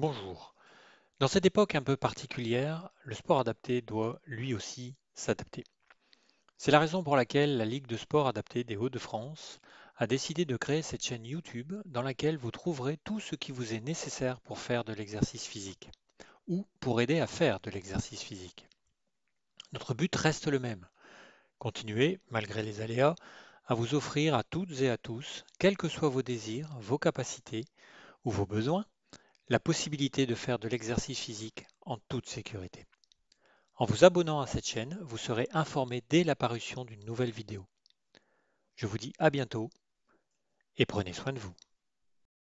Bonjour. Dans cette époque un peu particulière, le sport adapté doit lui aussi s'adapter. C'est la raison pour laquelle la Ligue de sport adapté des Hauts-de-France a décidé de créer cette chaîne YouTube dans laquelle vous trouverez tout ce qui vous est nécessaire pour faire de l'exercice physique ou pour aider à faire de l'exercice physique. Notre but reste le même. Continuer, malgré les aléas, à vous offrir à toutes et à tous, quels que soient vos désirs, vos capacités ou vos besoins, la possibilité de faire de l'exercice physique en toute sécurité. En vous abonnant à cette chaîne, vous serez informé dès l'apparition d'une nouvelle vidéo. Je vous dis à bientôt et prenez soin de vous.